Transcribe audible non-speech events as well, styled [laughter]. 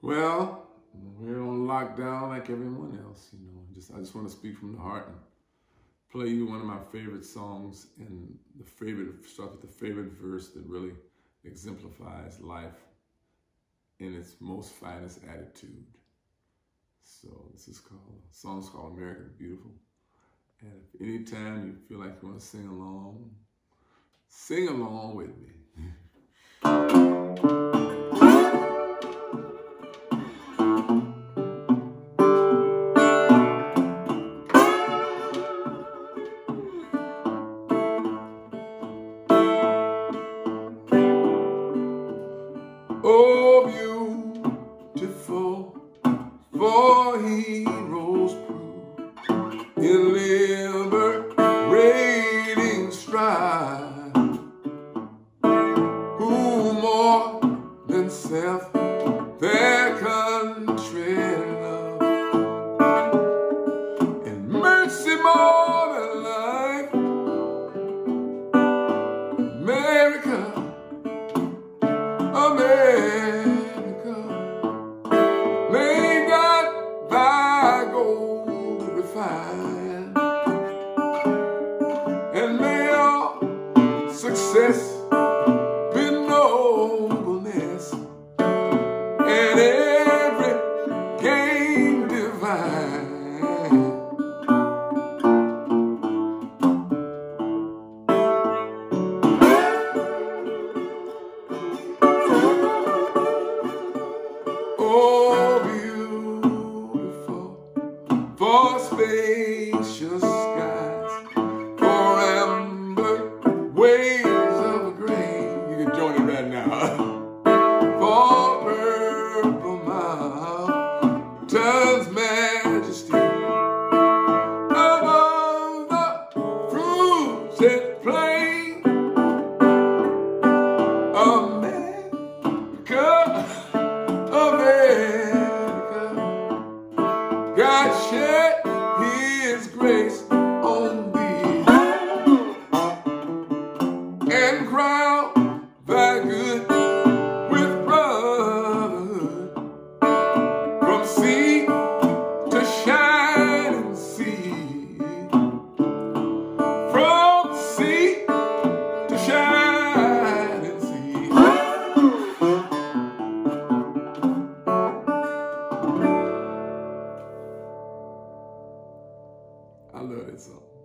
Well, we're on lockdown like everyone else, you know. Just I just want to speak from the heart and play you one of my favorite songs and the favorite start with the favorite verse that really exemplifies life in its most finest attitude. So this is called song's called America Beautiful. And if anytime you feel like you want to sing along, sing along with me. [laughs] for heroes prove in liberating strife, who more than self refine, and may all success More spacious I love it song.